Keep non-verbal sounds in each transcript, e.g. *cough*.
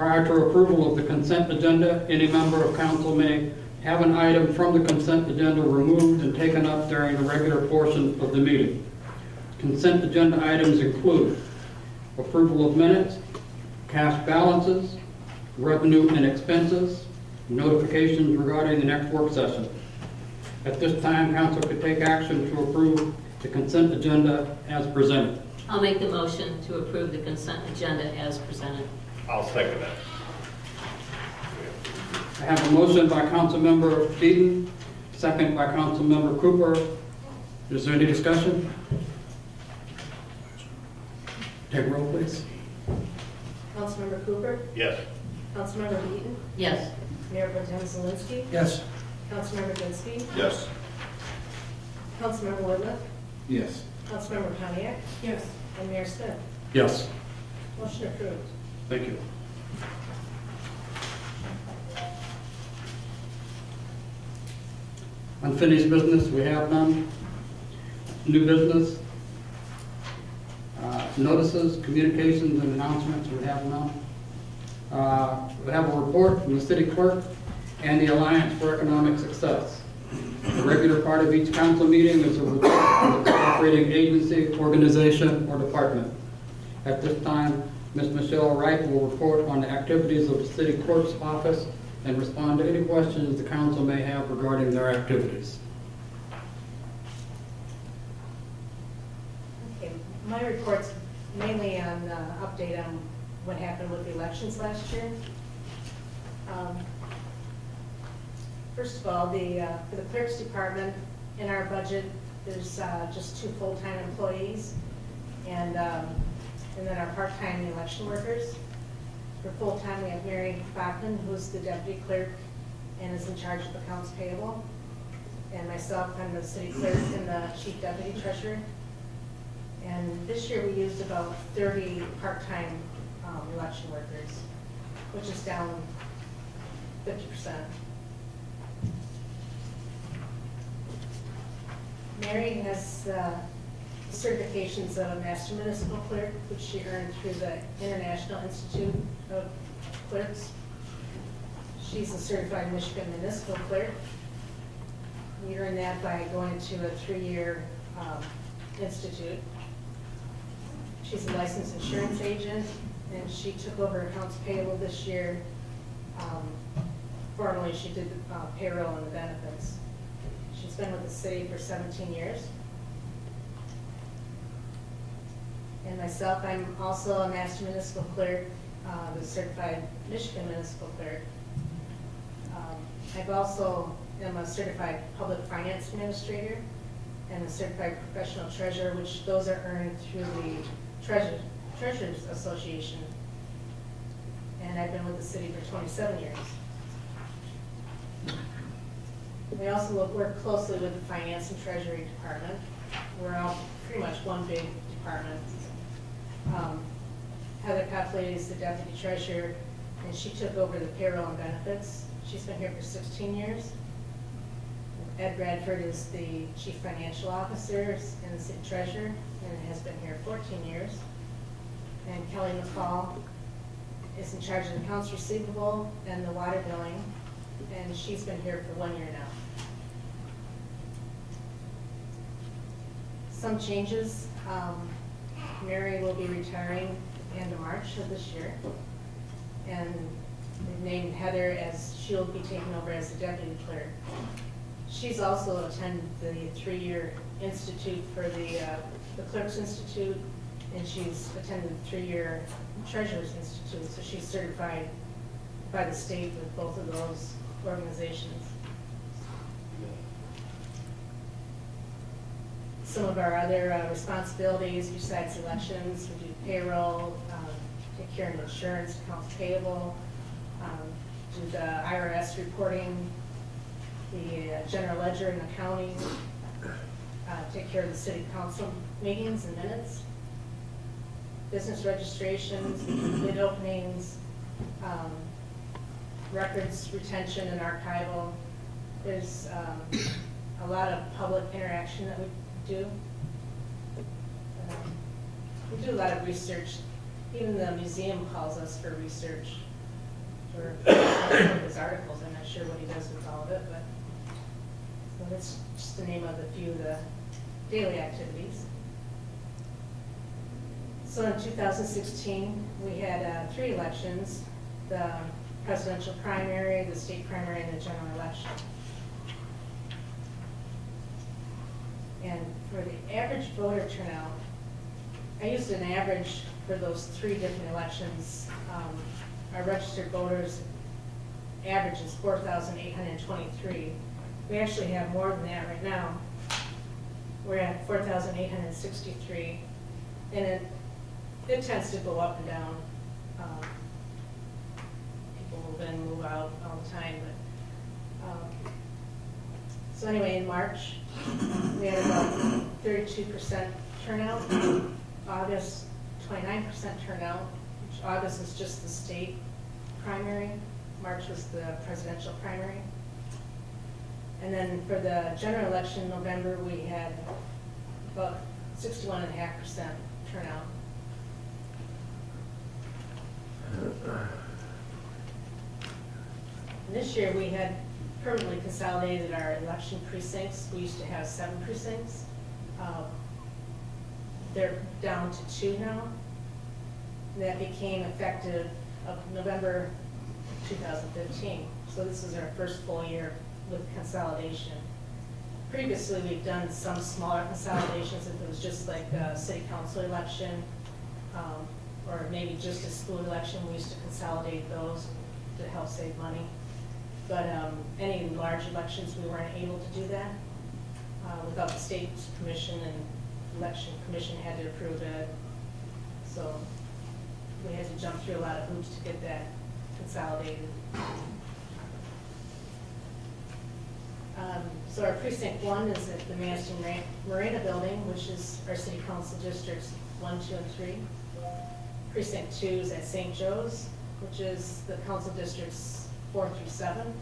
Prior to approval of the consent agenda, any member of council may have an item from the consent agenda removed and taken up during the regular portion of the meeting. Consent agenda items include approval of minutes, cash balances, revenue and expenses, notifications regarding the next work session. At this time, council could take action to approve the consent agenda as presented. I'll make the motion to approve the consent agenda as presented. I'll second that. I have a motion by Councilmember Beaton, second by Councilmember Cooper. Is there any discussion? Take roll, please. Councilmember Cooper, Yes. Councilmember Beaton, Yes. Mayor Pro Tem Zelinski, Yes. Councilmember Jinsky, Yes. Councilmember Whitliff, Yes. Councilmember Pontiac, Yes. And Mayor Smith. Yes. Motion approved. Thank you. Unfinished business, we have none. New business. Uh, Notices, communications, and announcements, we have none. Uh, We have a report from the city clerk and the Alliance for Economic Success. The regular part of each council meeting is a report from the operating agency, organization, or department. At this time, Ms. Michelle Wright will report on the activities of the city clerk's office and respond to any questions the council may have regarding their activities. Okay, my report's mainly on, uh, update on what happened with the elections last year. Um, First of all, the, uh, for the clerk's department, in our budget, there's uh, just two full-time employees, and, um, and then our part-time election workers. For full-time, we have Mary Bachman, who's the deputy clerk and is in charge of accounts payable. And myself, I'm the city clerk and the chief deputy treasurer. And this year, we used about 30 part-time um, election workers, which is down 50%. Mary has uh, certifications of a master municipal clerk, which she earned through the International Institute of Clerks. She's a certified Michigan municipal clerk. We earned that by going to a three-year um, institute. She's a licensed insurance agent, and she took over accounts payable this year. Um, Formerly, she did uh, payroll and the benefits. She's been with the city for 17 years. And myself, I'm also a master municipal clerk, uh, the certified Michigan municipal clerk. Um, I've also am a certified public finance administrator and a certified professional treasurer, which those are earned through the Treasure- Treasurers Association. And I've been with the city for 27 years. We also look- work closely with the finance and treasury department. We're all pretty much one big department. Um, Heather Copley is the deputy treasurer, and she took over the payroll and benefits. She's been here for 16 years. Ed Bradford is the chief financial officer and the city treasurer, and has been here 14 years. And Kelly McCall is in charge of accounts receivable and the water billing, and she's been here for one year now. Some changes, um, Mary will be retiring at the end of March of this year. And we've named Heather as, she'll be taking over as the deputy clerk. She's also attended the three-year institute for the, uh, the Clerks Institute, and she's attended the three-year Treasurers Institute, so she's certified by the state with both of those organizations. Some of our other uh, responsibilities besides elections, we do payroll, um, take care of insurance, accounts payable, um, do the IRS reporting, the uh, general ledger and accounting, uh, take care of the city council meetings and minutes, business registrations, bid openings, um, records retention and archival. There's um, a lot of public interaction that we do. Um, We do a lot of research even the museum calls us for research for *coughs* his articles. I'm not sure what he does with all of it, but, so that's just the name of the few of the daily activities. So in 2016, we had uh, three elections, the presidential primary, the state primary, and the general election. And for the average voter turnout, I used an average for those three different elections. Um, Our registered voters average is 4,823. We actually have more than that right now. We're at 4,863. And it, it tends to go up and down. Um, People move in, move out all the time, but, so anyway, in March, we had about thirty-two percent turnout. August, twenty-nine percent turnout, which August is just the state primary. March was the presidential primary. And then for the general election, in November, we had about sixty-one and a half percent turnout. Uh, and This year, we had permanently consolidated our election precincts. We used to have seven precincts. Uh, They're down to two now. That became effective of November 2015. So this is our first full year with consolidation. Previously, we've done some smaller consolidations, if it was just like a city council election, um, or maybe just a school election, we used to consolidate those to help save money. But um, any large elections, we weren't able to do that uh, without the state's permission, and election commission had to approve it. So we had to jump through a lot of hoops to get that consolidated. Um, So our precinct one is at the Maston Ra- Marina Building, which is our city council districts one, two, and three. Precinct two is at St. Joe's, which is the council districts four through seven.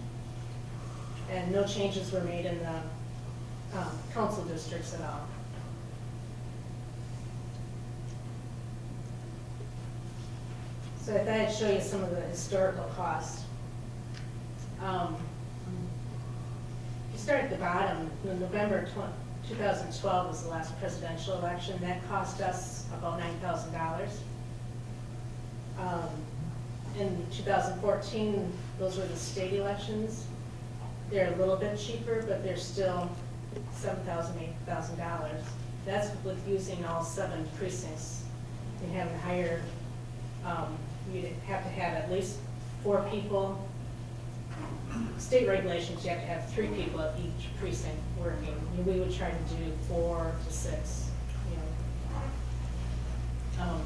And no changes were made in the um, council districts at all. So I thought I'd show you some of the historical costs. Um, You start at the bottom, in November twen- 2012 was the last presidential election, that cost us about $9,000. Um, In 2014, those were the state elections. They're a little bit cheaper, but they're still $7,000, $8,000. That's with using all seven precincts. You have to hire, um, you'd have to have at least four people. State regulations, you have to have three people at each precinct working. We would try to do four to six, you know. Um,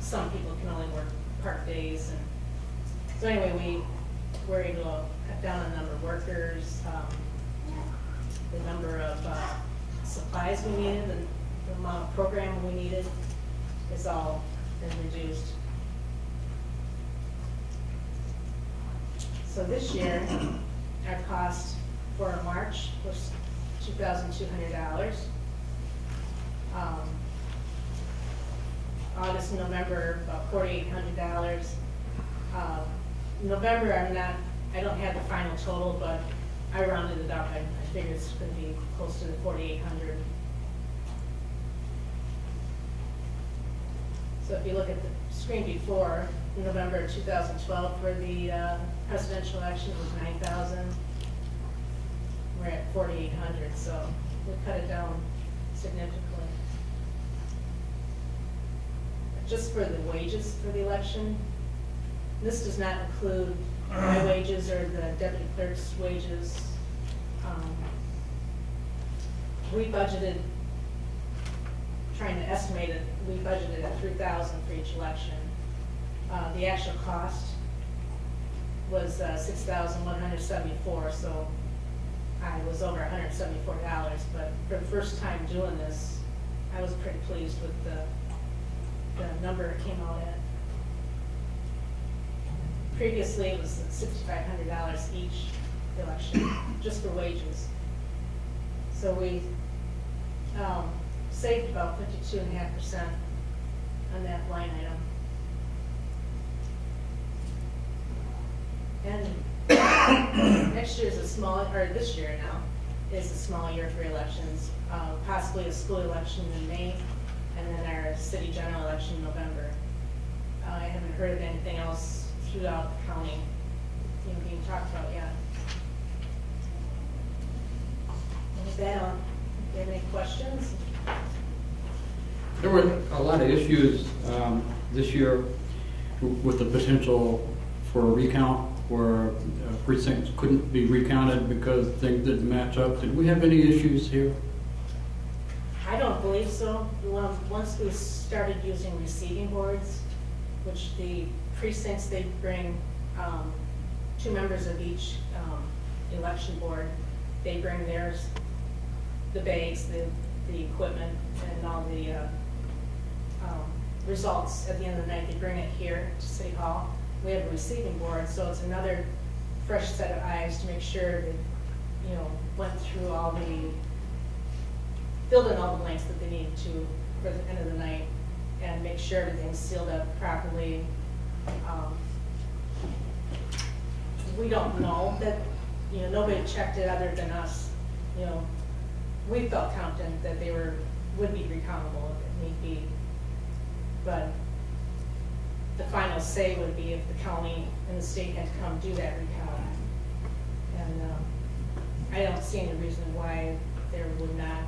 Some people can only work part days and, so anyway, we were able to cut down the number of workers, um, the number of uh, supplies we needed, and the amount of program we needed is all been reduced. So this year, our cost for March was two thousand two hundred dollars. Um, August and November, about forty-eight hundred dollars. Um, November, I'm not, I don't have the final total, but I rounded it up, I, I figured it's gonna be close to the forty-eight hundred. So if you look at the screen before, November two thousand twelve for the uh, presidential election was nine thousand. We're at forty-eight hundred, so we cut it down significantly. Just for the wages for the election, this does not include my wages or the deputy clerk's wages. Um, We budgeted, trying to estimate it, we budgeted at three thousand for each election. Uh, the actual cost was uh, six thousand one hundred seventy-four, so I was over hundred seventy-four dollars, but for the first time doing this, I was pretty pleased with the, the number it came out at previously it was $6,500 each election, just for wages. So we um, saved about 52.5% on that line item. And next year is a small, or this year now, is a small year for elections, uh, possibly a school election in May, and then our city general election in November. Uh, I haven't heard of anything else throughout the county you know, being talked about yet. With that, do you have any questions? There were a lot of issues um, this year with the potential for a recount where uh, precincts couldn't be recounted because things didn't match up. Did we have any issues here? I don't believe so. Once we started using receiving boards, which the precincts, they bring um, two members of each um, election board. They bring theirs, the bags, the, the equipment, and all the uh, um, results at the end of the night. They bring it here to City Hall. We have a receiving board, so it's another fresh set of eyes to make sure that, you know, went through all the filled in all the blanks that they need to for the end of the night and make sure everything's sealed up properly. Um, We don't know that, you know, nobody checked it other than us, you know. We felt confident that they were, would be recountable if it need be. But the final say would be if the county and the state had to come do that recount. And um, I don't see any reason why there would not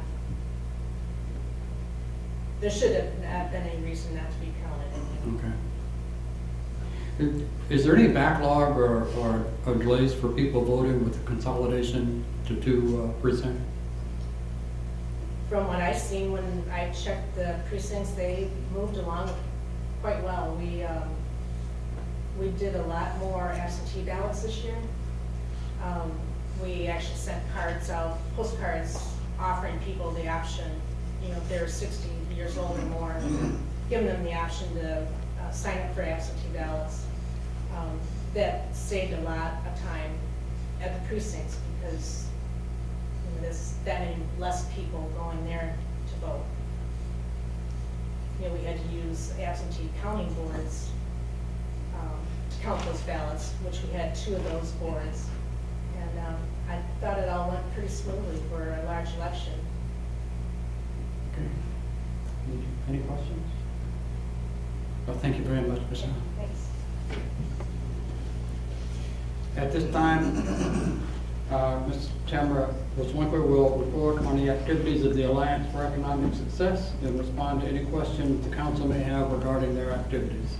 there should have not been any reason not to be counted. Okay. Is there any backlog or, or or delays for people voting with the consolidation to two uh, precincts? From what I've seen, when I checked the precincts, they moved along quite well. We, um, we did a lot more absentee ballots this year. Um, We actually sent cards out, postcards offering people the option, you know, if they're 60 years old or more, giving them the option to uh, sign up for absentee ballots. Um, That saved a lot of time at the precincts because you know, there's that many less people going there to vote. You know, we had to use absentee counting boards um, to count those ballots, which we had two of those boards. And um, I thought it all went pretty smoothly for a large election. Okay. Any questions? Well, thank you very much. Allen. Thanks. At this time, uh, Ms. Tamara Buswinka will report on the activities of the Alliance for Economic Success and respond to any questions the council may have regarding their activities.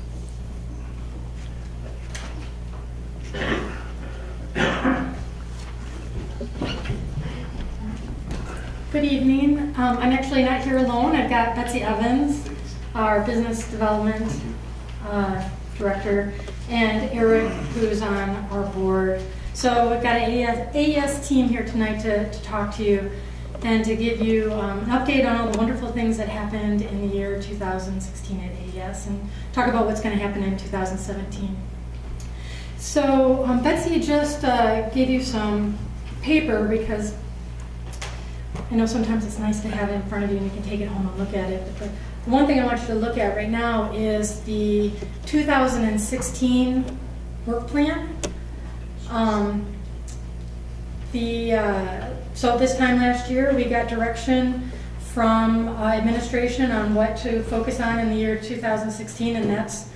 Good evening. Um, I'm actually not here alone. I've got Betsy Evans, our Business Development uh, Director, and Eric, who's on our board. So we've got an AES, AES team here tonight to, to talk to you and to give you um, an update on all the wonderful things that happened in the year 2016 at AES and talk about what's going to happen in 2017. So um, Betsy just uh, gave you some paper because I know sometimes it's nice to have it in front of you and you can take it home and look at it. But one thing I want you to look at right now is the 2016 work plan. Um, the uh, so this time last year we got direction from uh, administration on what to focus on in the year 2016, and that's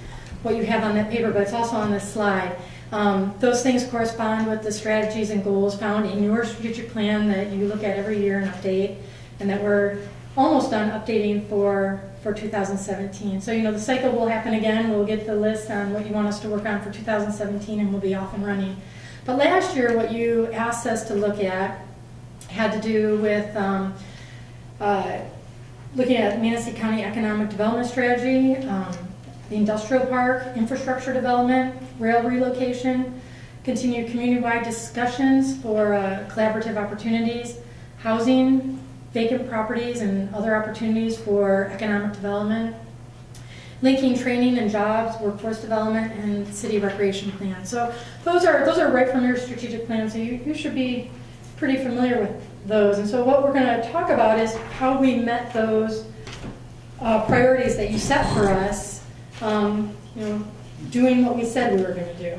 what you have on that paper. But it's also on this slide. Um, those things correspond with the strategies and goals found in your strategic plan that you look at every year and update, and that we're almost done updating for, for 2017. So, you know, the cycle will happen again. We'll get the list on what you want us to work on for 2017, and we'll be off and running. But last year, what you asked us to look at had to do with um, uh, looking at Manistee County Economic Development Strategy, um, the industrial park, infrastructure development, rail relocation, continued community-wide discussions for uh, collaborative opportunities, housing, vacant properties, and other opportunities for economic development, linking training and jobs, workforce development, and city recreation plans. So those are those are right from your strategic plan. So you, you should be pretty familiar with those. And so what we're going to talk about is how we met those uh, priorities that you set for us um, you know, doing what we said we were going to do.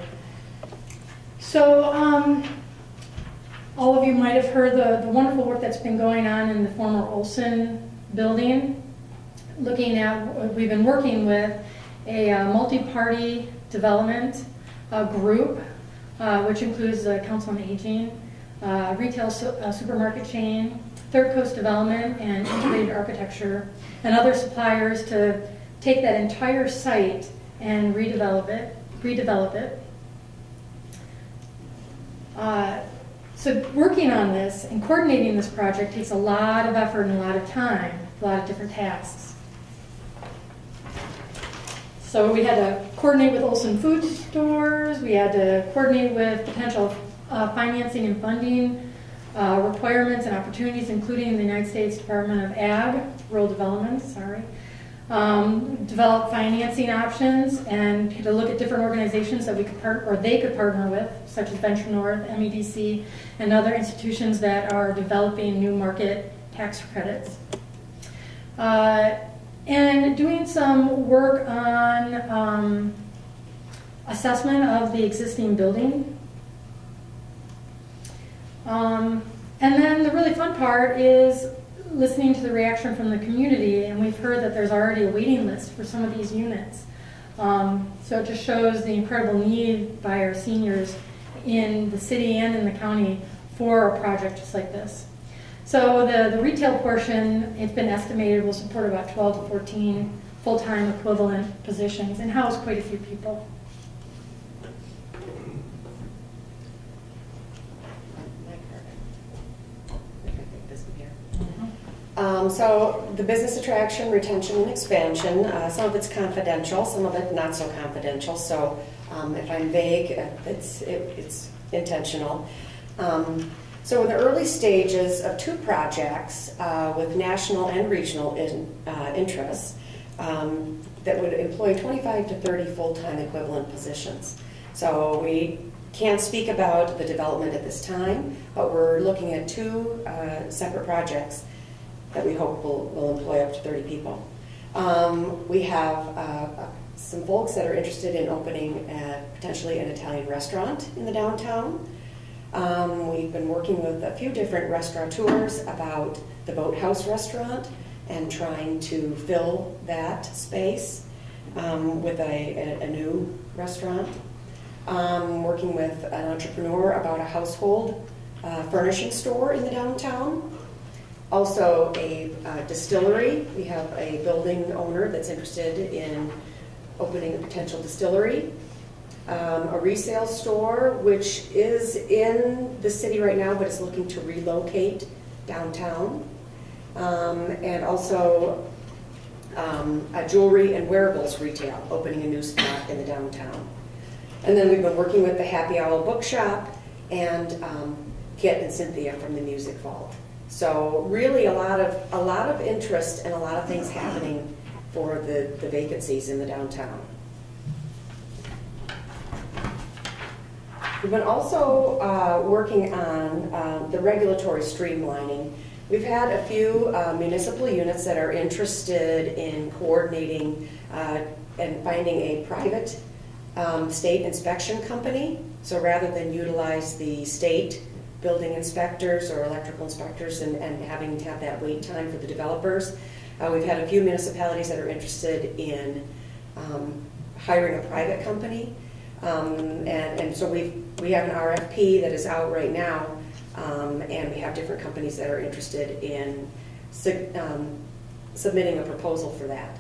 So um, all of you might have heard the, the wonderful work that's been going on in the former Olson building. Looking at, we've been working with a uh, multi-party development uh, group, uh, which includes the Council on Aging, uh, retail su- uh, supermarket chain, Third Coast Development, and Integrated Architecture, and other suppliers to take that entire site and redevelop it, redevelop it. So working on this and coordinating this project takes a lot of effort and a lot of time, a lot of different tasks. So we had to coordinate with Olson Food Stores, we had to coordinate with potential uh, financing and funding uh, requirements and opportunities, including the United States Department of Ag, Rural Development, sorry. Um, Develop financing options and to look at different organizations that we could part, or they could partner with, such as Venture North, MEDC, and other institutions that are developing new market tax credits. Uh, and doing some work on um, assessment of the existing building. Um, and then the really fun part is listening to the reaction from the community, and we've heard that there's already a waiting list for some of these units. Um, so it just shows the incredible need by our seniors in the city and in the county for a project just like this. So the, the retail portion, it's been estimated will support about 12 to 14 full-time equivalent positions and house quite a few people. Um, so the business attraction, retention, and expansion, uh, some of it's confidential, some of it not so confidential. So um, if I'm vague, it's, it, it's intentional. Um, so in the early stages of two projects uh, with national and regional in, uh, interests um, that would employ 25 to 30 full-time equivalent positions. So we can't speak about the development at this time, but we're looking at two uh, separate projects that we hope will, will employ up to 30 people. Um, we have uh, some folks that are interested in opening a, potentially an Italian restaurant in the downtown. Um, we've been working with a few different restaurateurs about the Boathouse restaurant and trying to fill that space um, with a, a, a, new restaurant. Um, working with an entrepreneur about a household uh, furnishing store in the downtown also, a uh, distillery. We have a building owner that's interested in opening a potential distillery. Um, a resale store, which is in the city right now, but is looking to relocate downtown. Um, and also um, a jewelry and wearables retail, opening a new spot in the downtown. And then we've been working with the Happy Owl Bookshop and um, Kit and Cynthia from the Music Vault. So really a lot of a lot of interest and a lot of things happening for the, the vacancies in the downtown. We've been also uh, working on uh, the regulatory streamlining. We've had a few uh, municipal units that are interested in coordinating uh, and finding a private um, state inspection company. So rather than utilize the state building inspectors or electrical inspectors and, and having to have that wait time for the developers. Uh, we've had a few municipalities that are interested in um, hiring a private company. Um, and, and so we we have an RFP that is out right now, um, and we have different companies that are interested in um, submitting a proposal for that.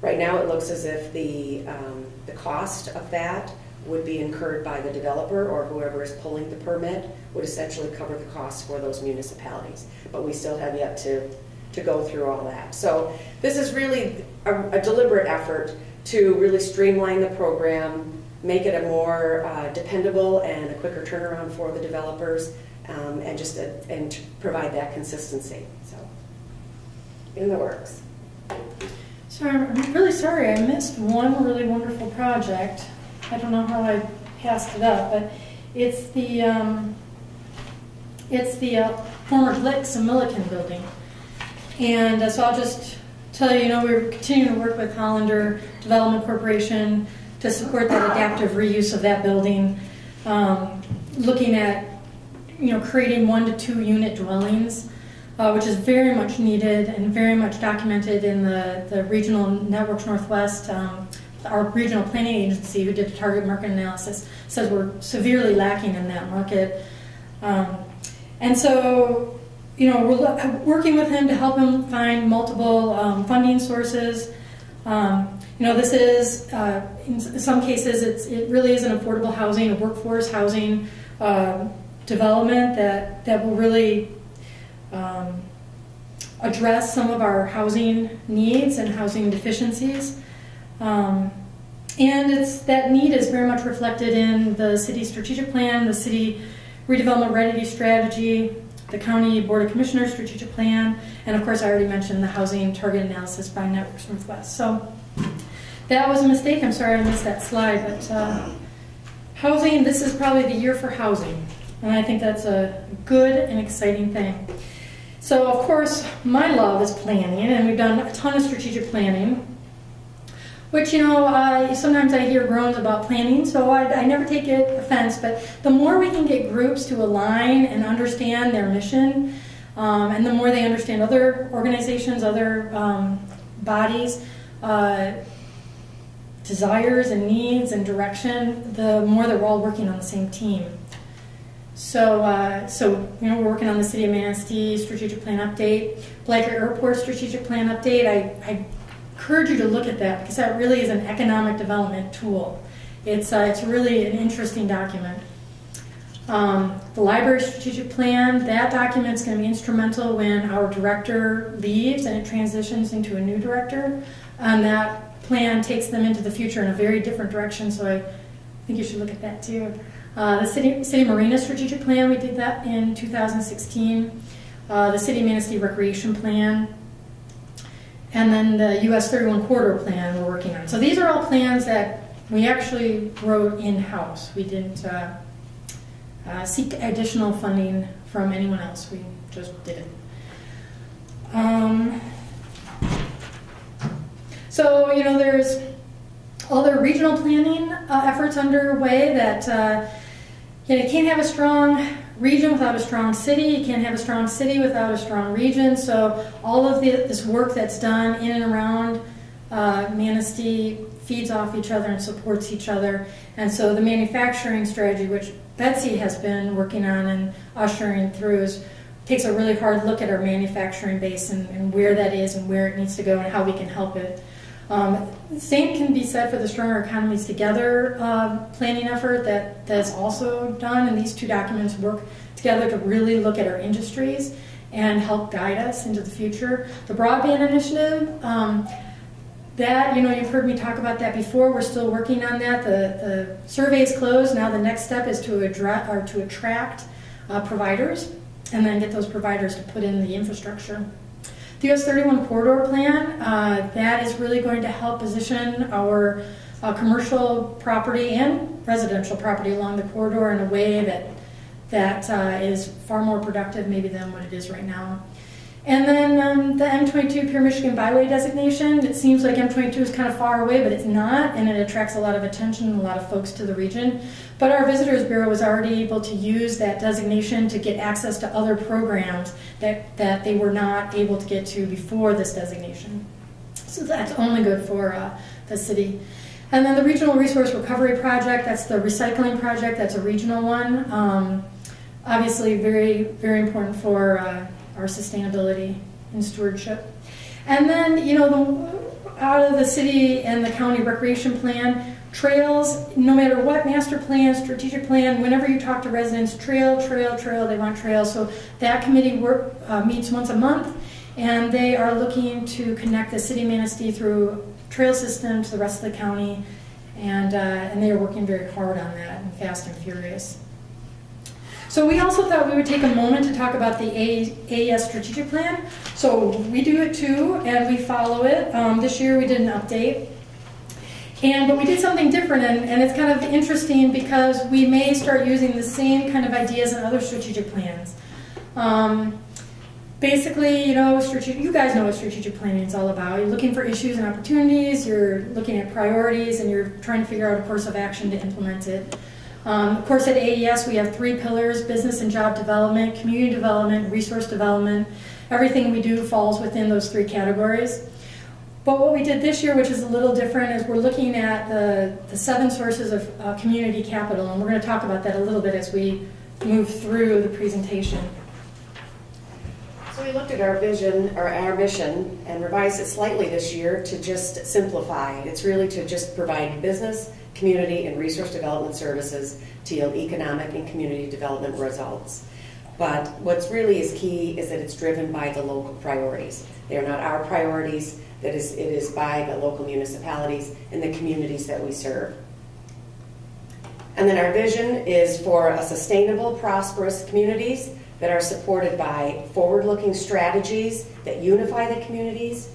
Right now, it looks as if the, um, the cost of that would be incurred by the developer or whoever is pulling the permit would essentially cover the costs for those municipalities. But we still have yet to, to go through all that. So this is really a, a deliberate effort to really streamline the program, make it a more uh, dependable and a quicker turnaround for the developers, um, and just a, and provide that consistency. So in the works. So I'm really sorry I missed one really wonderful project. I don't know how I passed it up, but it's the um, it's the uh, former Glicks and Milliken building. And uh, so I'll just tell you, you know, we're continuing to work with Hollander Development Corporation to support that adaptive reuse of that building, um, looking at you know, creating one to two unit dwellings, uh, which is very much needed and very much documented in the, the regional Networks Northwest. Um, our regional planning agency, who did the target market analysis, says we're severely lacking in that market. Um, and so, you know, we're working with him to help him find multiple um, funding sources. Um, you know, this is, uh, in some cases, it's, it really is an affordable housing, a workforce housing uh, development that, that will really um, address some of our housing needs and housing deficiencies. Um, and it's that need is very much reflected in the city strategic plan, the city redevelopment readiness strategy, the county board of commissioners strategic plan, and of course I already mentioned the housing target analysis by Networks Northwest. So that was a mistake. I'm sorry I missed that slide, but uh, housing. This is probably the year for housing, and I think that's a good and exciting thing. So of course my love is planning, and we've done a ton of strategic planning. Which, you know, sometimes I hear groans about planning, so I, I never take it offense, but the more we can get groups to align and understand their mission, um, and the more they understand other organizations, other um, bodies, uh, desires and needs and direction, the more that we're all working on the same team. So, uh, so you know, we're working on the City of Manistee strategic plan update, Blacker Airport strategic plan update. I, I encourage you to look at that because that really is an economic development tool. It's, uh, it's really an interesting document. Um, the library strategic plan, that document is going to be instrumental when our director leaves and it transitions into a new director. And that plan takes them into the future in a very different direction, so I think you should look at that too. Uh, the city, city Marina strategic plan, we did that in 2016. Uh, the City Manistee Recreation Plan, and then the US 31 corridor plan we're working on. So these are all plans that we actually wrote in-house. We didn't uh, uh, seek additional funding from anyone else. We just did it. Um, so, you know, there's other regional planning uh, efforts underway that, uh, you, know, can't have a strong region without a strong city. You can't have a strong city without a strong region. So all of the, this work that's done in and around uh, Manistee feeds off each other and supports each other. And so the manufacturing strategy, which Betsy has been working on and ushering through, is, takes a really hard look at our manufacturing base and, and where that is and where it needs to go and how we can help it. Um, same can be said for the Stronger Economies Together uh, planning effort that, that is also done, and these two documents work together to really look at our industries and help guide us into the future. The Broadband Initiative, um, that, you know, you've heard me talk about that before. We're still working on that. The, the survey is closed. Now the next step is to, address, or to attract uh, providers and then get those providers to put in the infrastructure. The US 31 corridor plan, uh, that is really going to help position our uh, commercial property and residential property along the corridor in a way that, that uh, is far more productive maybe than what it is right now. And then um, the M22 Pure Michigan Byway designation, it seems like M22 is kind of far away, but it's not, and it attracts a lot of attention and a lot of folks to the region. But our Visitors Bureau was already able to use that designation to get access to other programs that, that they were not able to get to before this designation. So that's only good for uh, the city. And then the Regional Resource Recovery Project, that's the recycling project, that's a regional one. Um, obviously very, very important for uh, our sustainability and stewardship. And then, you know, the, out of the city and the county recreation plan, trails, no matter what master plan, strategic plan, whenever you talk to residents, trail, trail, trail, they want trails. So that committee work, uh, meets once a month, and they are looking to connect the city of Manistee through trail system to the rest of the county, and, uh, and they are working very hard on that and fast and furious. So we also thought we would take a moment to talk about the AES strategic plan. So we do it too, and we follow it. Um, this year we did an update. And, but we did something different, and, and it's kind of interesting because we may start using the same kind of ideas in other strategic plans. Um, basically, you know, you guys know what strategic planning is all about. You're looking for issues and opportunities, you're looking at priorities, and you're trying to figure out a course of action to implement it. Um, of course, at AES, we have three pillars business and job development, community development, resource development. Everything we do falls within those three categories. But what we did this year, which is a little different, is we're looking at the, the seven sources of uh, community capital, and we're going to talk about that a little bit as we move through the presentation. So we looked at our vision, or our mission, and revised it slightly this year to just simplify. It's really to just provide business, community, and resource development services to yield economic and community development results. But what's really is key is that it's driven by the local priorities. They are not our priorities, that is, it is by the local municipalities and the communities that we serve. And then our vision is for a sustainable, prosperous communities that are supported by forward-looking strategies that unify the communities,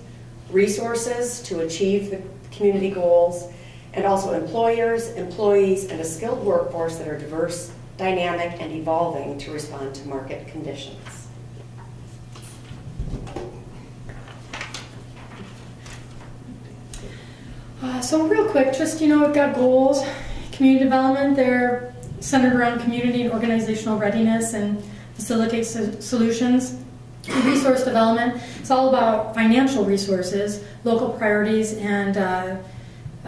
resources to achieve the community goals, and also employers, employees, and a skilled workforce that are diverse, dynamic, and evolving to respond to market conditions. Uh, so real quick, just you know, we've got goals, community development. They're centered around community and organizational readiness and facilitate so- solutions. Resource development. It's all about financial resources, local priorities, and uh,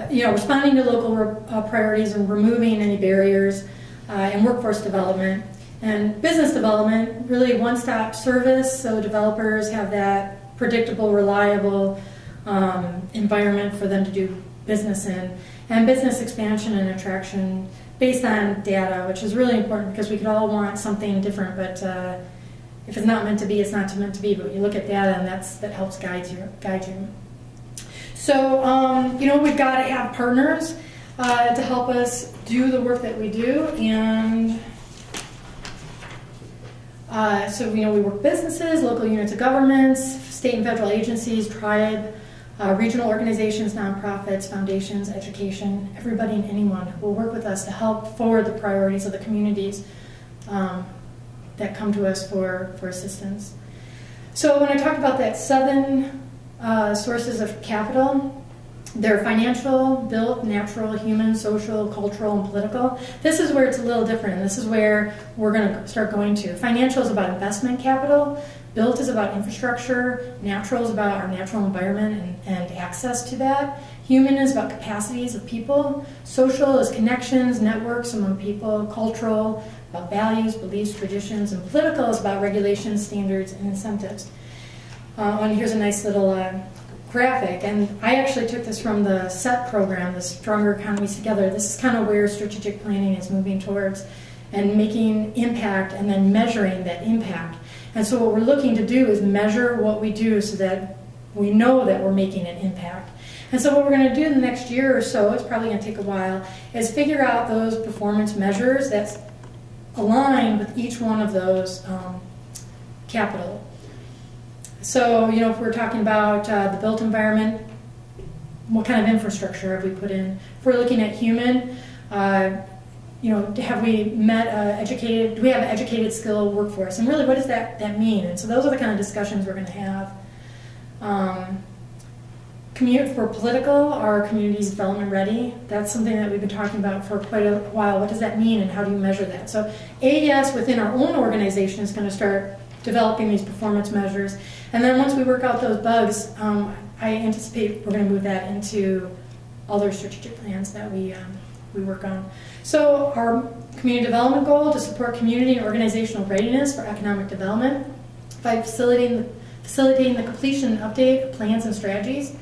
you know, responding to local uh, priorities and removing any barriers, uh, and workforce development. And business development, really one-stop service, so developers have that predictable, reliable um, environment for them to do business in, and business expansion and attraction based on data, which is really important because we could all want something different, but uh, if it's not meant to be, it's not meant to be. But you look at data, and that's that helps guide you. Guide you. So um, you know we've got to have partners uh, to help us do the work that we do, and uh, so you know we work businesses, local units of governments, state and federal agencies, tribe uh, regional organizations, nonprofits, foundations, education, everybody and anyone will work with us to help forward the priorities of the communities um, that come to us for, for assistance. So when I talked about that seven uh, sources of capital, they're financial, built, natural, human, social, cultural, and political. This is where it's a little different. This is where we're going to start going to. Financial is about investment capital. Built is about infrastructure, natural is about our natural environment and, and access to that. Human is about capacities of people. Social is connections, networks among people. Cultural, about values, beliefs, traditions. And political is about regulations, standards, and incentives. Uh, and here's a nice little uh, graphic. And I actually took this from the SET program, the Stronger Economies Together. This is kind of where strategic planning is moving towards and making impact and then measuring that impact. And so what we're looking to do is measure what we do so that we know that we're making an impact. And so what we're going to do in the next year or so, it's probably going to take a while, is figure out those performance measures that's aligned with each one of those um, capital. So, you know, if we're talking about uh, the built environment, what kind of infrastructure have we put in? If we're looking at human, uh, you know, have we met uh, educated, do we have an educated, skilled workforce? And really, what does that, that mean? And so those are the kind of discussions we're going to have. Um, commute for political, are communities development ready? That's something that we've been talking about for quite a while. What does that mean and how do you measure that? So AES within our own organization is going to start developing these performance measures. And then once we work out those bugs, um, I anticipate we're going to move that into other strategic plans that we, um, we work on. So our community development goal to support community and organizational readiness for economic development by facilitating, facilitating the completion and update of plans and strategies,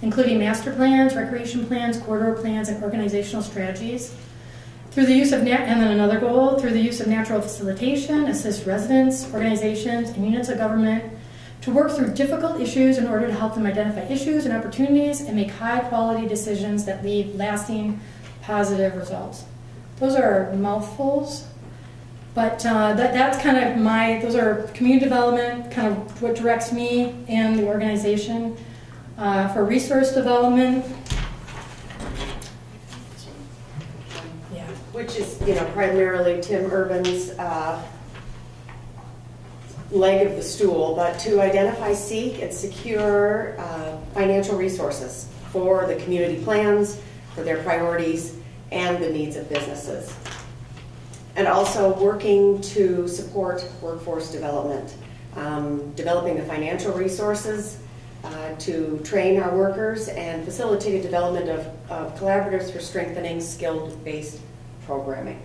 including master plans, recreation plans, corridor plans, and organizational strategies. Through the use of, nat- and then another goal, through the use of natural facilitation, assist residents, organizations, and units of government to work through difficult issues in order to help them identify issues and opportunities and make high quality decisions that leave lasting positive results. Those are mouthfuls, but uh, that, that's kind of my, those are community development, kind of what directs me and the organization. Uh, for resource development, yeah. Which is, you know, primarily Tim Urban's uh, leg of the stool, but to identify, seek, and secure uh, financial resources for the community plans, for their priorities, and the needs of businesses. and also working to support workforce development, um, developing the financial resources uh, to train our workers and facilitate a development of, of collaboratives for strengthening skilled-based programming.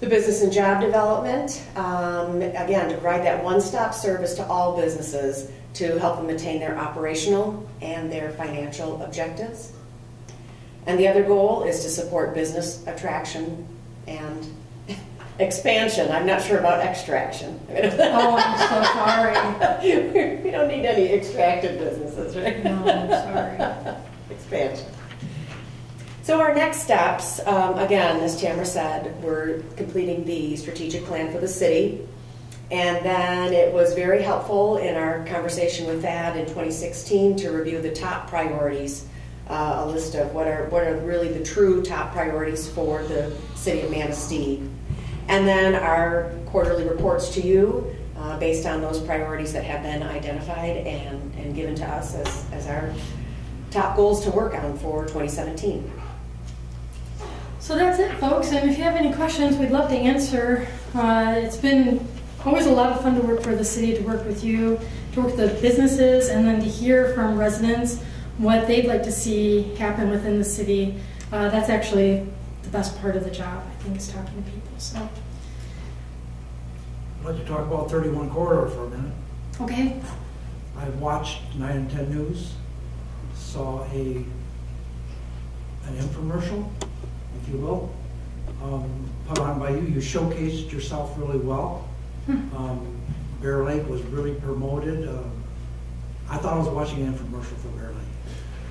The business and job development, um, again, to provide that one-stop service to all businesses to help them attain their operational and their financial objectives. And the other goal is to support business attraction and *laughs* expansion. I'm not sure about extraction. Oh, I'm so sorry. *laughs* we don't need any extracted businesses, right? No, I'm sorry. *laughs* Expansion. So our next steps, um, again, as Tamara said, we're completing the strategic plan for the city. And then it was very helpful in our conversation with Thad in 2016 to review the top priorities, uh, a list of what are, what are really the true top priorities for the city of Manistee. And then our quarterly reports to you uh, based on those priorities that have been identified and, and given to us as, as our top goals to work on for 2017. So that's it, folks. And if you have any questions, we'd love to answer. Uh, it's been always a lot of fun to work for the city, to work with you, to work with the businesses, and then to hear from residents what they'd like to see happen within the city. Uh, that's actually the best part of the job, I think, is talking to people. So, I'd like to talk about 31 corridor for a minute. okay. I watched 9 and 10 News, saw a, an infomercial, if you will, um, put on by you. You showcased yourself really well. Um, Bear Lake was really promoted. Uh, I thought I was watching an infomercial for Bear Lake.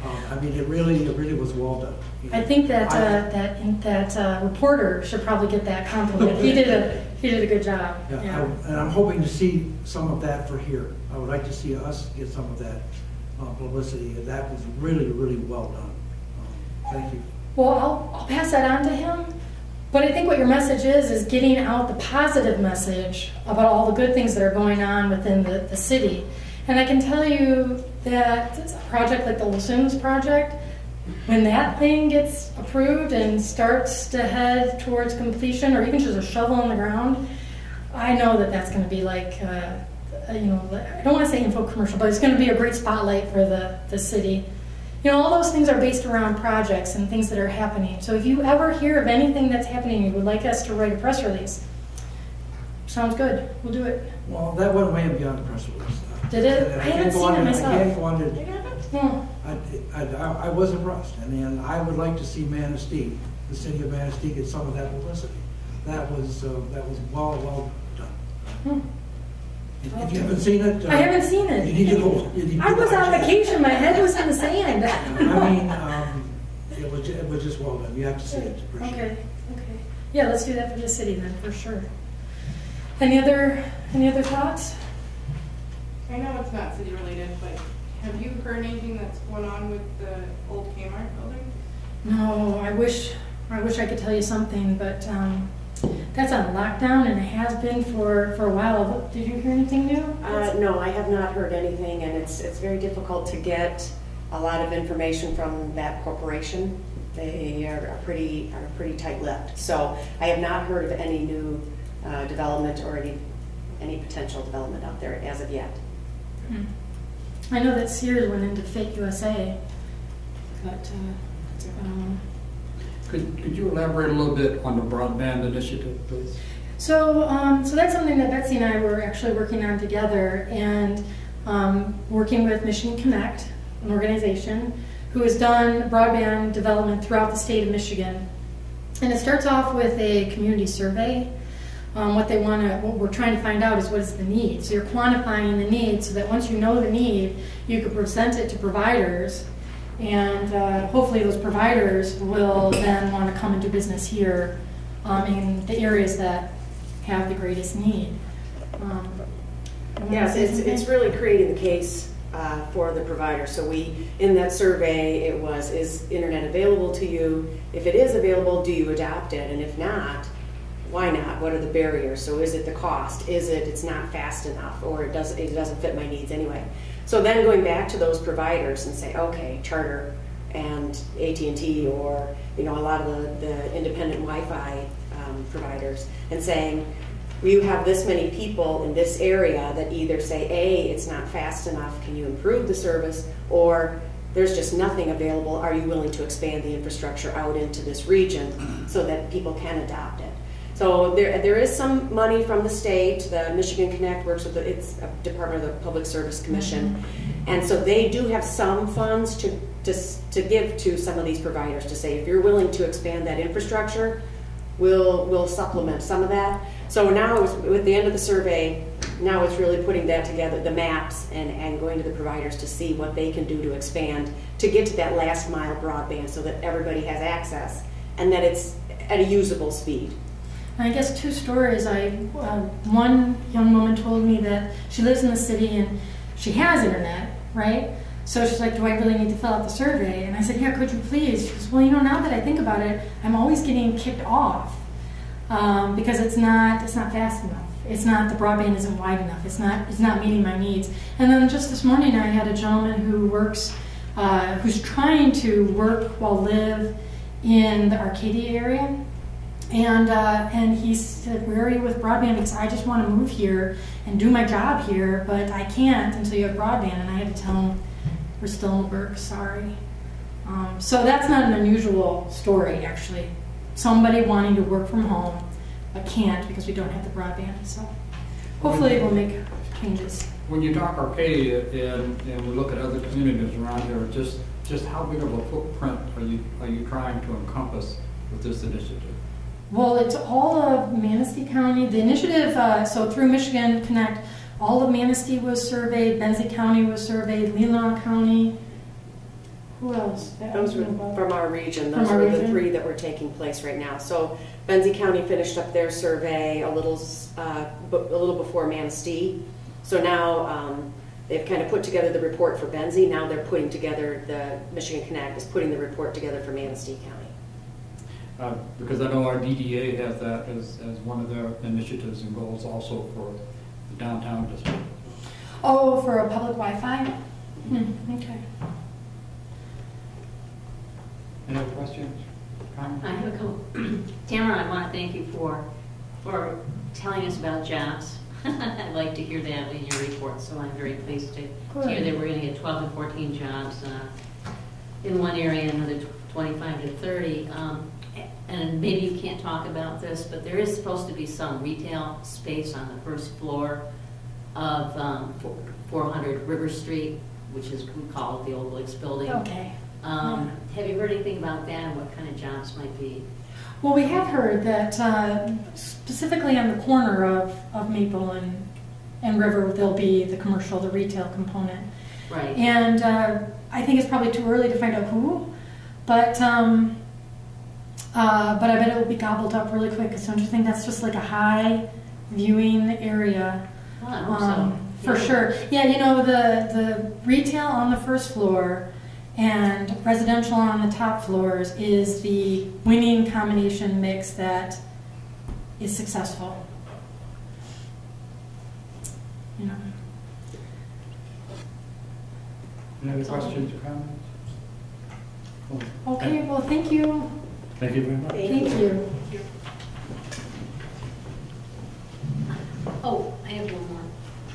Um, I mean, it really, it really was well done. I think that I- uh, that that uh, reporter should probably get that compliment. He did a he did a good job. Yeah, Yeah. I- and I'm hoping to see some of that for here. I would like to see us get some of that uh, publicity. That was really, really well done. Um, Thank you. Well, I'll, I'll pass that on to him. But I think what your message is, is getting out the positive message about all the good things that are going on within the, the city. And I can tell you that a project like the Wilson's project, when that thing gets approved and starts to head towards completion, or even just a shovel in the ground, I know that that's going to be like, uh, you know, I don't want to say info commercial, but it's going to be a great spotlight for the, the city. You know, all those things are based around projects and things that are happening. So if you ever hear of anything that's happening, you would like us to write a press release, sounds good. We'll do it. Well, that went way beyond the press release. Did it? and I can't haven't seen it myself. I can't go on to. I, I, I was impressed. And then I would like to see Manistee, the city of Manistee, get some of that publicity. That was, uh, that was well, well done. Hmm. If if you haven't seen it. uh, I haven't seen You it. need to go. you need to I was watch on it. vacation. My head was in the sand. I mean, um, it was, it was just well done. You have to see it for sure. Okay, okay. Yeah, let's do that for the city then, for sure. Any other, any other thoughts? I know it's not city related, but have you heard anything that's going on with the old Kmart building? No, I wish, I wish I could tell you something, but um, that's on lockdown and it has been for, for a while. Did you hear anything new? Uh, no, I have not heard anything, and it's, it's very difficult to get a lot of information from that corporation. They are are pretty, are pretty tight-lipped. So I have not heard of any new uh, development or any, any potential development out there as of yet. Hmm. I know that Sears went into Fake USA, but uh, um, Could, could you elaborate a little bit on the broadband initiative, please? So, um, so that's something that Betsy and I were actually working on together, and um, working with Michigan Connect, an organization who has done broadband development throughout the state of Michigan. And it starts off with a community survey. Um, what they want to, what we're trying to find out is what is the need. So you're quantifying the need, so that once you know the need, you can present it to providers, and uh, hopefully those providers will then want to come and do business here um, in the areas that have the greatest need. Um, Yes, it's, something? it's really creating the case uh, for the provider. So we, in that survey, it was, is internet available to you? If it is available, do you adopt it? And if not, why not? What are the barriers? So is it the cost? Is it it's not fast enough, or it doesn't it doesn't fit my needs anyway? So then going back to those providers and say, okay, Charter and AT and T or you know, a lot of the, the independent Wi-Fi um, providers and saying, you have this many people in this area that either say, A, it's not fast enough, can you improve the service? Or there's just nothing available, are you willing to expand the infrastructure out into this region so that people can adopt it? So there, there is some money from the state, the Michigan Connect works with, the it's a Department of the Public Service Commission. And so they do have some funds to, to, to give to some of these providers to say, if you're willing to expand that infrastructure, we'll, we'll supplement some of that. So now, with the end of the survey, now it's really putting that together, the maps, and, and going to the providers to see what they can do to expand, to get to that last mile broadband so that everybody has access, and that it's at a usable speed. I guess two stories. I uh, one young woman told me that she lives in the city and she has internet, right? So she's like, "Do I really need to fill out the survey?" And I said, "Yeah, could you please?" She goes, "Well, you know, now that I think about it, I'm always getting kicked off um, because it's not it's not fast enough. It's not the broadband isn't wide enough. It's not it's not meeting my needs." And then just this morning, I had a gentleman who works uh, who's trying to work while live in the Arcadia area. And uh, and he said, "Where are you with broadband?" Because I just want to move here and do my job here, but I can't until you have broadband. And I had to tell him, "We're still in work. Sorry." Um, so that's not an unusual story, actually. Somebody wanting to work from home but can't because we don't have the broadband. So hopefully it will make changes. When you talk Arcadia and, and we look at other communities around here, just, just how big of a footprint are you, are you trying to encompass with this initiative? Well, it's all of Manistee County. The initiative, uh, so through Michigan Connect, all of Manistee was surveyed, Benzie County was surveyed, Leelanau County. Who else? that Those were from our region, those were the three that were taking place right now. So Benzie County finished up their survey a little, uh, a little before Manistee. So now um, they've kind of put together the report for Benzie, now they're putting together, the Michigan Connect is putting the report together for Manistee County. Uh, Because I know our DDA has that as, as one of their initiatives and goals also for the downtown district. Oh, for a public Wi-Fi? Hmm, okay. Any other questions? comments? I have a couple. *clears throat* Tamara, I want to thank you for, for telling us about jobs. *laughs* I'd like to hear that in your report, so I'm very pleased to hear that we're going to get 12 and 14 jobs uh, in one area, another 25 to 30. Um, And maybe you can't talk about this, but there is supposed to be some retail space on the first floor of um, 400 River Street, which is, we call it the Old Lakes Building. Okay. Um, Have you heard anything about that and what kind of jobs might be? Well, we have heard that uh, specifically on the corner of, of Maple and, and River, there'll be the commercial, the retail component. Right. And uh, I think it's probably too early to find out who, but um, uh, but I bet it will be gobbled up really quick. Because don't you think that's just like a high viewing area? Well, I hope Um, so. For Yeah. sure. Yeah, you know, the, the retail on the first floor and residential on the top floors is the winning combination mix that is successful. You know. Any other questions or comments? Cool. Okay, well, thank you. Thank you very much. Thank you. Oh, I have one more.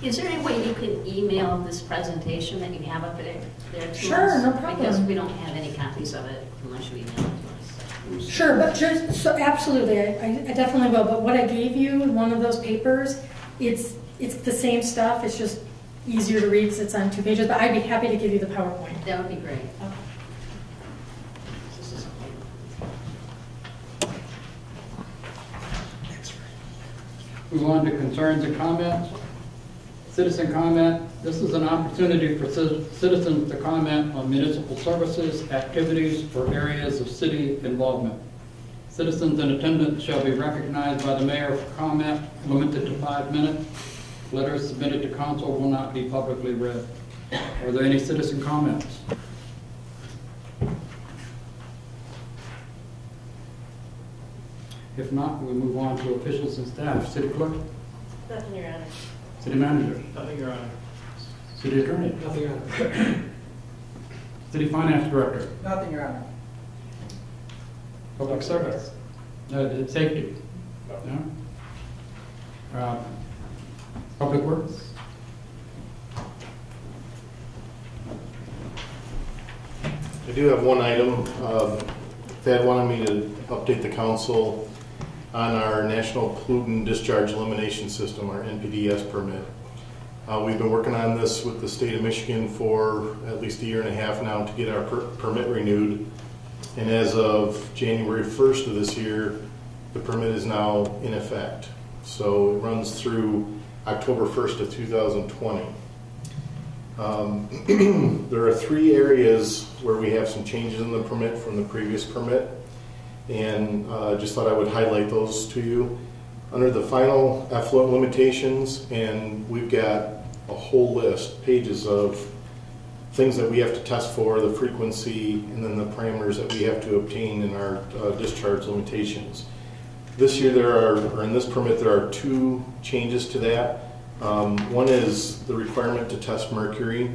Is there any way you can email this presentation that you have up there there to us? Sure, no problem. Because we don't have any copies of it unless you email it to us. Sure, but just, so absolutely, I, I definitely will, but what I gave you, one of those papers, it's, it's the same stuff, it's just easier to read because it's on two pages, but I'd be happy to give you the PowerPoint. That would be great. Move on to concerns and comments. Citizen comment. This is an opportunity for citizens to comment on municipal services, activities, or areas of city involvement. Citizens in attendance shall be recognized by the mayor for comment, limited to five minutes. Letters submitted to council will not be publicly read. Are there any citizen comments? If not, we move on to officials and staff. City clerk? Nothing, Your Honor. City manager? Nothing, Your Honor. City attorney? Nothing, Your Honor. *coughs* City finance director? Nothing, Your Honor. Public service. Uh, it's safety. Yeah. Uh, Public works. I do have one item. Um, Thad wanted me to update the council on our National Pollutant Discharge Elimination System, our NPDS permit. Uh, We've been working on this with the state of Michigan for at least a year and a half now to get our per- permit renewed. And as of January 1st of this year, the permit is now in effect. So it runs through October 1st of 2020. Um, *clears throat* There are three areas where we have some changes in the permit from the previous permit, and uh, just thought I would highlight those to you. Under the final effluent limitations, and we've got a whole list, pages of things that we have to test for, the frequency, and then the parameters that we have to obtain in our uh, discharge limitations. This year, there are, or in this permit, there are two changes to that. Um, One is the requirement to test mercury.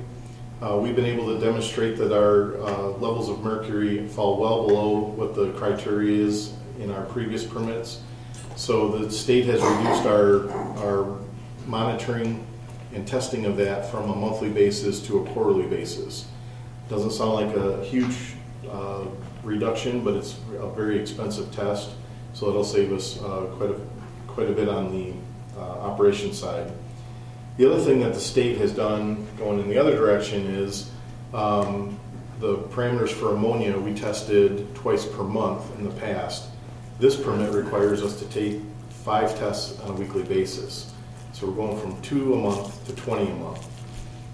Uh, We've been able to demonstrate that our uh, levels of mercury fall well below what the criteria is in our previous permits. So the state has reduced our, our monitoring and testing of that from a monthly basis to a quarterly basis. Doesn't sound like a huge uh, reduction, but it's a very expensive test, so it'll save us uh, quite a, quite a bit on the uh, operation side. The other thing that the state has done, going in the other direction, is um, the parameters for ammonia we tested twice per month in the past. This permit requires us to take five tests on a weekly basis. So we're going from two a month to 20 a month.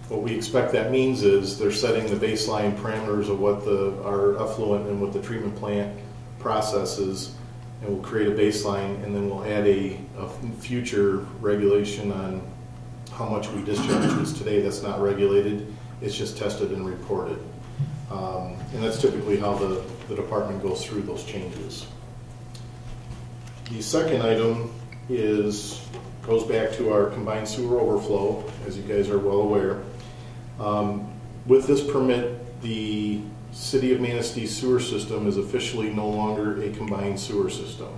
What we expect that means is they're setting the baseline parameters of what the, our effluent and what the treatment plant processes, and we'll create a baseline, and then we'll add a, a future regulation on how much we discharge, because today that's not regulated, it's just tested and reported. Um, And that's typically how the, the department goes through those changes. The second item is, goes back to our combined sewer overflow, as you guys are well aware. Um, With this permit, the City of Manistee sewer system is officially no longer a combined sewer system.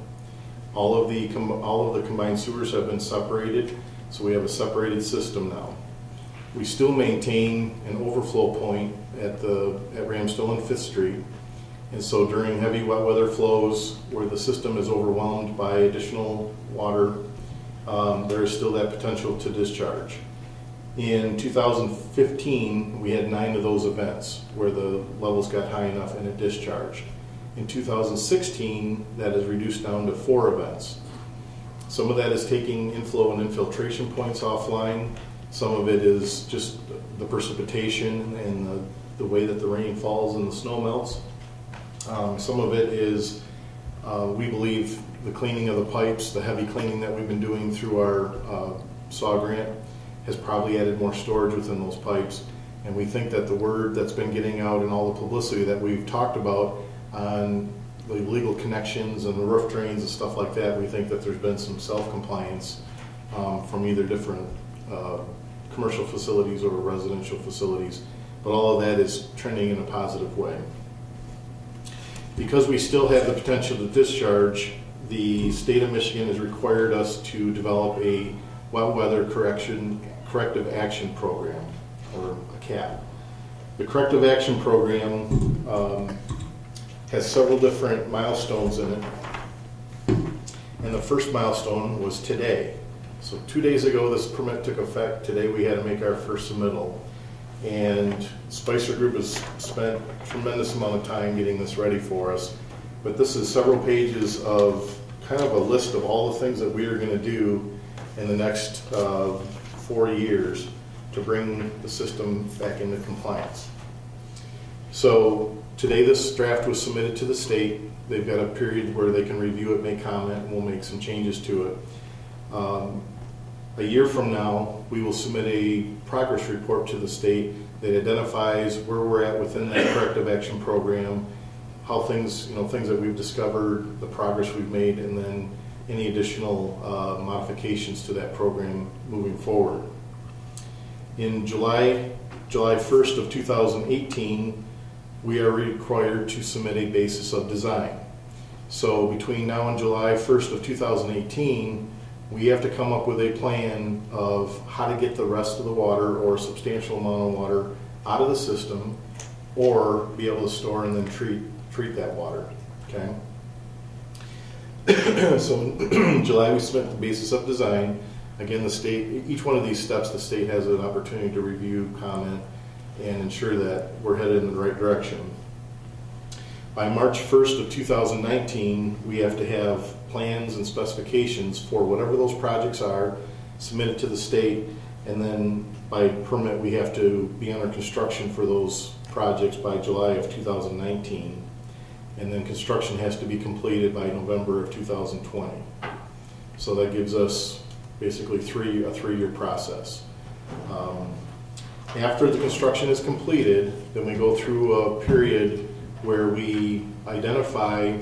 All of the, all of the combined sewers have been separated, so we have a separated system now. We still maintain an overflow point at the, at Ramsdell and Fifth Street. And so during heavy wet weather flows where the system is overwhelmed by additional water, um, there is still that potential to discharge. In 2015, we had nine of those events where the levels got high enough and it discharged. In 2016, that is reduced down to four events. Some of that is taking inflow and infiltration points offline. Some of it is just the precipitation and the, the way that the rain falls and the snow melts. Um, some of it is, uh, we believe, the cleaning of the pipes, the heavy cleaning that we've been doing through our uh, SAW grant has probably added more storage within those pipes. And we think that the word that's been getting out and all the publicity that we've talked about on the illegal connections and the roof drains and stuff like that, we think that there's been some self-compliance um, from either different uh, commercial facilities or residential facilities. But all of that is trending in a positive way. Because we still have the potential to discharge, the state of Michigan has required us to develop a wet weather correction, corrective action program, or a CAP. The corrective action program um, has several different milestones in it. And the first milestone was today. So two days ago, this permit took effect. Today, we had to make our first submittal. And Spicer Group has spent tremendous amount of time getting this ready for us. But this is several pages of kind of a list of all the things that we are going to do in the next uh, four years to bring the system back into compliance. So today this draft was submitted to the state. They've got a period where they can review it, make comment, and we'll make some changes to it. Um, a year from now, we will submit a progress report to the state that identifies where we're at within that corrective action program, how things, you know, things that we've discovered, the progress we've made, and then any additional uh, modifications to that program moving forward. In July, July 1st of 2018, we are required to submit a basis of design. So between now and July 1st of 2018, we have to come up with a plan of how to get the rest of the water or a substantial amount of water out of the system or be able to store and then treat, treat that water, okay? *clears throat* So in *clears throat* July, we submit the basis of design. Again, the state, each one of these steps, the state has an opportunity to review, comment, and ensure that we're headed in the right direction. By March 1st of 2019, we have to have plans and specifications for whatever those projects are submitted to the state, and then by permit, we have to be under construction for those projects by July of 2019. And then construction has to be completed by November of 2020. So that gives us basically three, a three-year process. Um, After the construction is completed, then we go through a period where we identify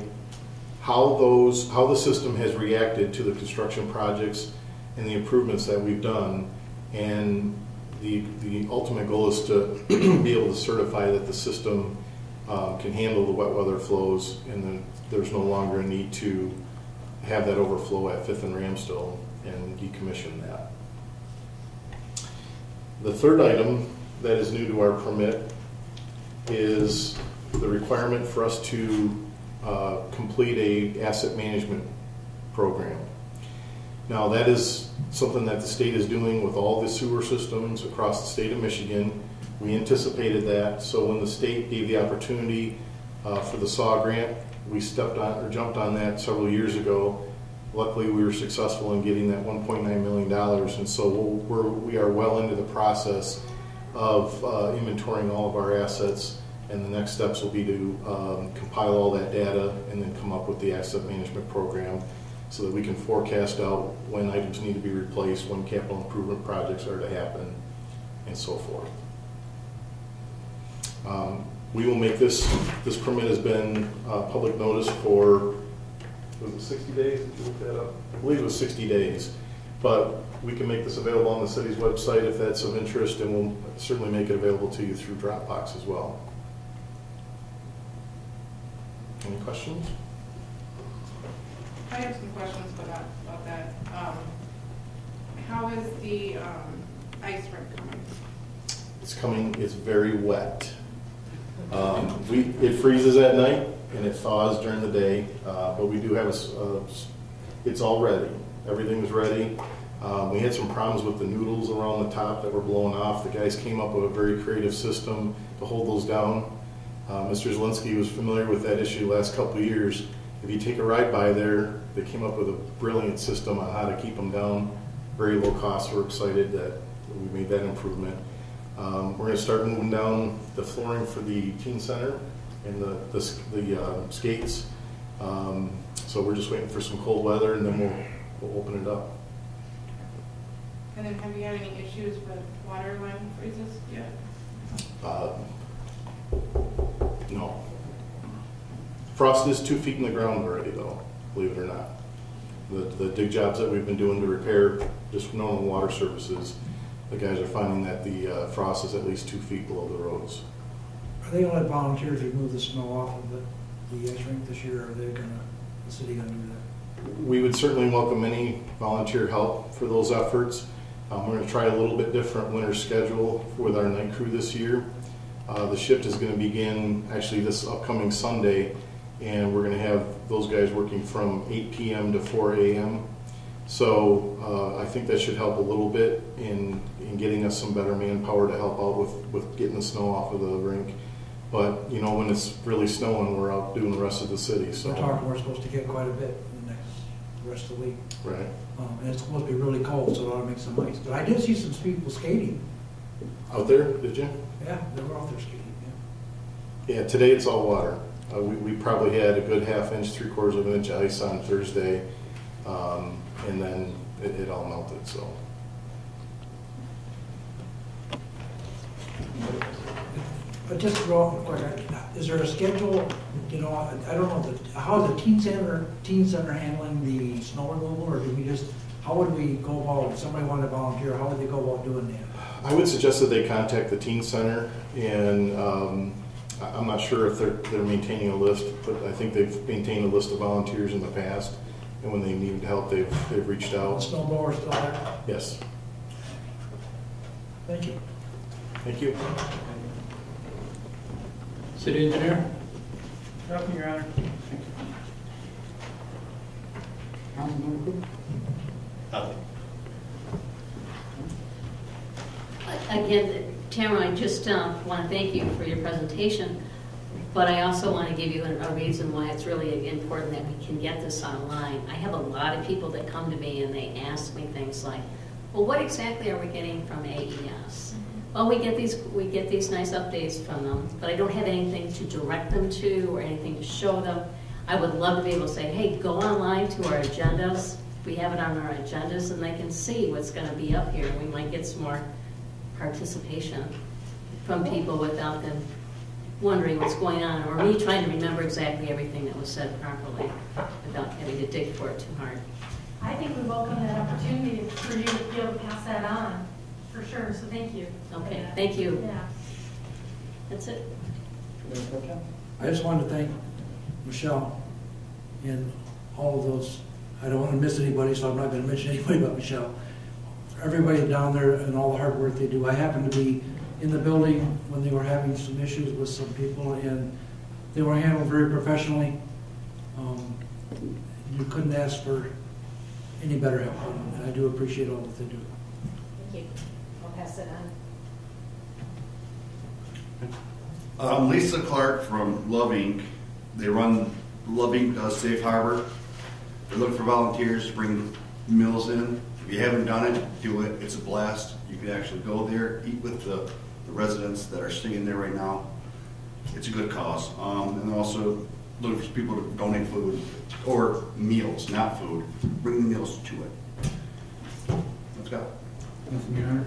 how those, how the system has reacted to the construction projects and the improvements that we've done. And the, the ultimate goal is to *clears throat* be able to certify that the system uh, can handle the wet weather flows and then there's no longer a need to have that overflow at Fifth and Ramsdell and decommission that. The third item that is new to our permit is the requirement for us to uh, complete a asset management program. Now, that is something that the state is doing with all the sewer systems across the state of Michigan. We anticipated that, so when the state gave the opportunity uh, for the SAW grant, we stepped on, or jumped on that several years ago. Luckily, we were successful in getting that $1.9 million, and so we're, we are well into the process of uh, inventorying all of our assets, and the next steps will be to um, compile all that data and then come up with the asset management program so that we can forecast out when items need to be replaced, when capital improvement projects are to happen, and so forth. Um, We will make this, this permit has been uh, public notice for, was it 60 days? Did you look that up? I believe it was 60 days. But we can make this available on the city's website if that's of interest, and we'll certainly make it available to you through Dropbox as well. Any questions? I have some questions about, about that. Um, How is the um, ice rink coming? It's coming, it's very wet. Um, We, it freezes at night and it thaws during the day, uh, but we do have a, a it's all ready. Everything's ready. Um, We had some problems with the noodles around the top that were blowing off. The guys came up with a very creative system to hold those down. Uh, Mr. Zelinski was familiar with that issue last couple years. If you take a ride by there, they came up with a brilliant system on how to keep them down. Very low cost. We're excited that we made that improvement. Um, We're going to start moving down the flooring for the teen center and the, the the uh, skates. Um, So we're just waiting for some cold weather and then we'll, we'll open it up. And then have you had any issues with water when it freezes yet? Uh, No. Frost is two feet in the ground already though, believe it or not. The, the dig jobs that we've been doing to repair just normal water services, the guys are finding that the uh, frost is at least two feet below the roads. They gonna let volunteers remove the snow off of the, the ice rink this year, or are they gonna, the city gonna do that? We would certainly welcome any volunteer help for those efforts. Um, We're going to try a little bit different winter schedule with our night crew this year. Uh, The shift is going to begin actually this upcoming Sunday, and we're going to have those guys working from 8 PM to 4 AM. So uh, I think that should help a little bit in, in getting us some better manpower to help out with, with getting the snow off of the rink. But, you know, when it's really snowing, we're out doing the rest of the city, so. We're talking, we're supposed to get quite a bit in the next, rest of the week. Right. Um, and it's supposed to be really cold, so it ought to make some ice. But I did see some people skating. Out there, did you? Yeah, they were out there skating, yeah. Yeah, today it's all water. Uh, we, we probably had a good half inch, three quarters of an inch ice on Thursday, um, and then it, it all melted, so. But just real quick, is there a schedule, you know, I don't know, the- how's the teen center, teen center handling the snow removal, or do we just, how would we go about, if somebody wanted to volunteer, how would they go about doing that? I would suggest that they contact the teen center, and um, I'm not sure if they're, they're maintaining a list, but I think they've maintained a list of volunteers in the past. And when they needed help, they've, they've reached out. snow blower's still there? Yes, Thank you. thank you. City engineer? Nothing, Your Honor. Councilmember Cook? Again, Tamara, I just uh, want to thank you for your presentation, but I also want to give you a a reason why it's really important that we can get this online. I have a lot of people that come to me and they ask me things like, well, what exactly are we getting from AES? Well, we get these, we get these nice updates from them, but I don't have anything to direct them to or anything to show them. I would love to be able to say, hey, go online to our agendas. We have it on our agendas and they can see what's going to be up here. We might get some more participation from people without them wondering what's going on, or me trying to remember exactly everything that was said properly without having to dig for it too hard. I think we welcome that opportunity for you to be able to pass that on, for sure, so thank you. Okay, that. thank you. Yeah. That's it. I just wanted to thank Michelle and all of those, I don't want to miss anybody, so I'm not going to mention anybody but Michelle. Everybody down there and all the hard work they do. I happened to be in the building when they were having some issues with some people, and they were handled very professionally. Um, You couldn't ask for any better help, and I do appreciate all that they do. Thank you. I'll pass it on. Um, Lisa Clark from Love Inc. They run, Love Inc. does Safe Harbor. They look for volunteers to bring meals in. If you haven't done it, do it. It's a blast. You can actually go there, eat with the, the residents that are staying there right now. It's a good cause. Um, and also looking for people to donate food or meals, not food. Bring the meals to it. Let's go. Nothing, Your Honor.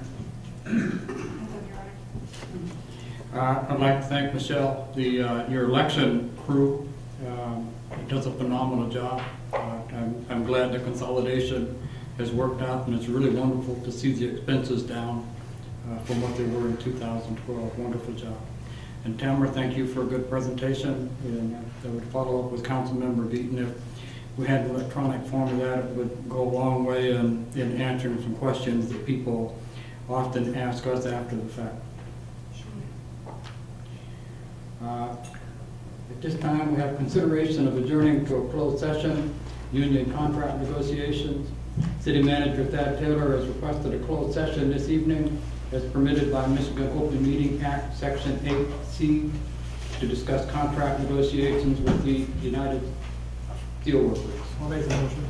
Uh, I'd like to thank Michelle, the, uh, your election crew um, does a phenomenal job. Uh, I'm I'm glad the consolidation has worked out, and it's really wonderful to see the expenses down uh, from what they were in 2012. Wonderful job. And Tamara, thank you for a good presentation, and I would follow up with Councilmember Beaton. If we had an electronic form of that, it would go a long way in in answering some questions that people often ask us after the fact. Uh, At this time, we have consideration of adjourning to a closed session, union contract negotiations. City Manager Thad Taylor has requested a closed session this evening as permitted by Michigan Open Meeting Act, Section 8C, to discuss contract negotiations with the United Steelworkers. I'll make the motion.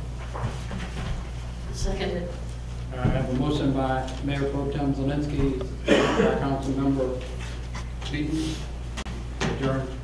Seconded. Uh, I have a motion by Mayor Pro Tem Zelinski, by Councilmember Beaton, adjourn.